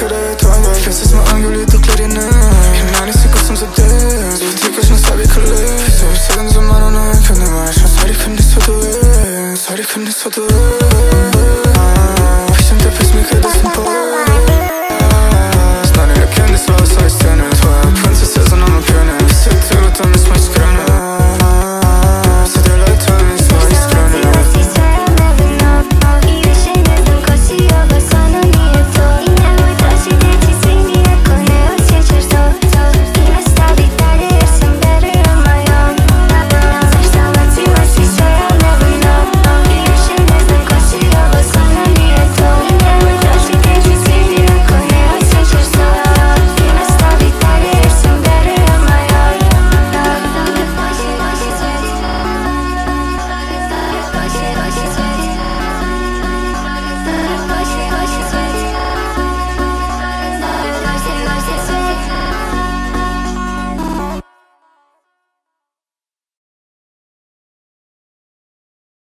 kadar tamam Prenses mi an yolu yadıklarını Himmanesi kasım zaten Zaten kaşın sabi kılıç